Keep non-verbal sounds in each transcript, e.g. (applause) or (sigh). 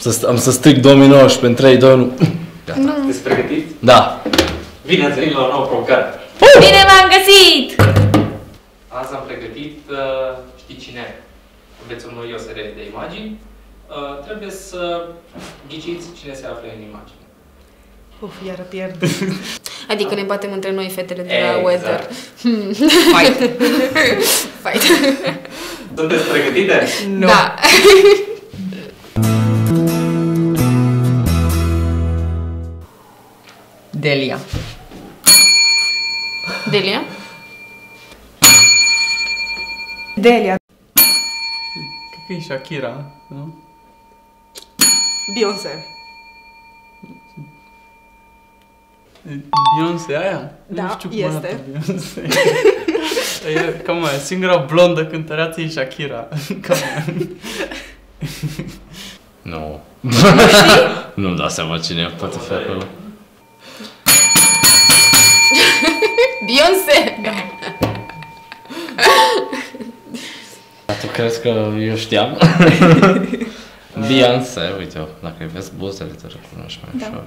Să, am să stric 2019 în 3, 2, 1. Nu. Sunteți pregătiți? Da. Bine ați venit la o nouă provocare. Bine v-am găsit! Azi am pregătit, uh, știi cine? Veți urmări o serie de imagini. Uh, trebuie să ghiciți cine se află în imagine. Uf, iară pierd. (laughs) Adică ne batem între noi fetele de la Exact. Weather. Fight. (laughs) Fight. Sunteți pregătite? Nu. Da. (laughs) Delia. Delia? Delia. Cred că e Shakira, nu? Beyoncé. E Beyoncé aia? Da, nu știu cum este. arată Beyoncé. (laughs) e, cam aia, singura blondă cântăreață e Shakira. (laughs) Cam aia. Nu. (laughs) Nu-mi dau seama cine poate fi acolo. Beyoncé! Dar tu crezi că eu știam? (laughs) Beyoncé, uite-o, dacă îi vezi buzele, te recunoști mai ușor.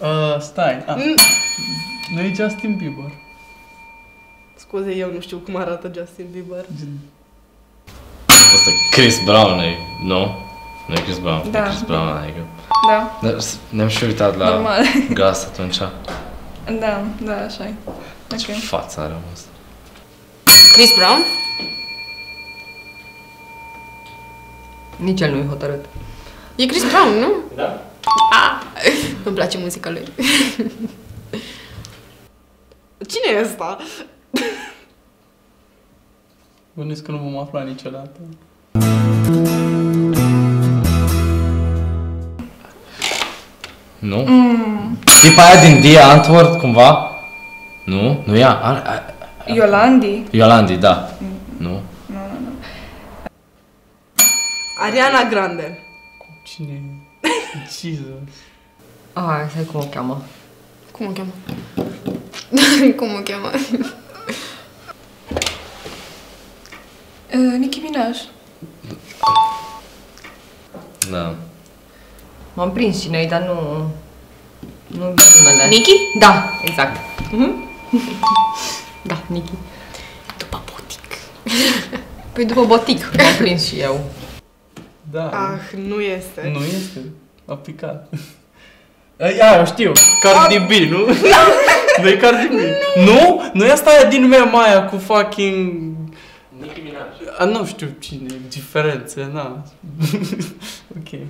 Uh, stai, a, Mm. nu e Justin Bieber. Scuze, eu nu știu cum arată Justin Bieber. Asta e Chris Brown, e, nu? Nu e Chris Brown, Da. e Chris Brown, adică. Da, Dar s- Ne-am și uitat la Normal. (laughs) gaz atunci. da, da, așa e. Ce față are omul ăsta. Chris Brown? Nici el nu e hotărât. E Chris Brown, nu? Da? (laughs) Îmi place muzica lui. (laughs) Cine e ăsta? Bănuiesc că nu vom afla niciodată. Nu? Mm. Tipa aia din Dia Antwoord, cumva? Nu? Nu ea? Are, are, Iolandi? Iolandi, da. Nu? Ariana Grande. Cine e? (laughs) Jesus. Ah, sai cum o cheamă. Cum o cheamă? (laughs) Cum o cheamă? (laughs) Uh, Nicki Minaj. Da. M-am prins cine dar nu... Nu vin numele. Nicki? Da, exact. Mhm. (laughs) da, Niki. După botic. (laughs) Păi după botic m-am prins și eu. Da. Ah, nu este. Nu este. A picat. (laughs) Ia, eu știu. Cardi B, nu? nu e Cardi B. Nu? Nu e asta aia din mea aia cu fucking... Nicki Minaj. A, nu știu cine, e, diferențe, na. ok.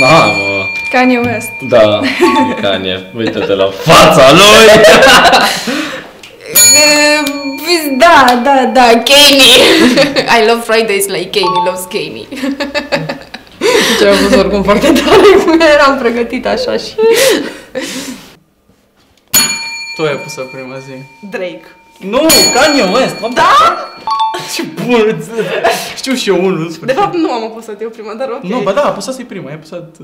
Da, mă. Kanye West. Da, e Kanye. Uite-te la fața lui! (laughs) Da, da, da, Kanye. (laughs) I love Fridays like Kanye loves Kanye. (laughs) Ce am fost oricum foarte tare cum eram pregătită așa și... Tu ai pus prima zi. Drake. Nu, Kanye West! Da? Ce bun! Știu și eu unul. în De sfârșit. fapt, nu am apăsat eu prima, dar ok. Nu, ba da, apăsat-i prima, ai apăsat...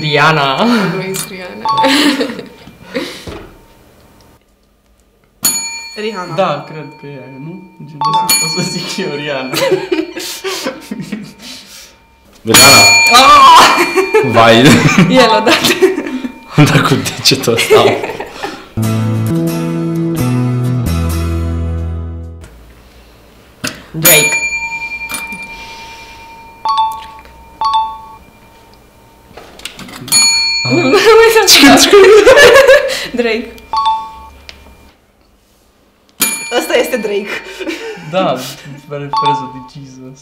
Rihanna. Luis Rihanna. Rihanna. Da, cred că e aia, nu? Gen, o, să, o să zic și eu, Rihanna. Rihanna. Vai, (laughs) El odată. (laughs) dar cu degetul ăsta. Drake. (laughs) Drake. Ăsta este Drake. Da, pare freză de Jesus.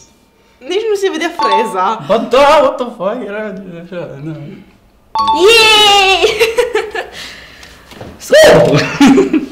Nici nu se vedea freza. Ba da, what the fuck, era așa, nu. Yay! (laughs) so. (laughs) (laughs)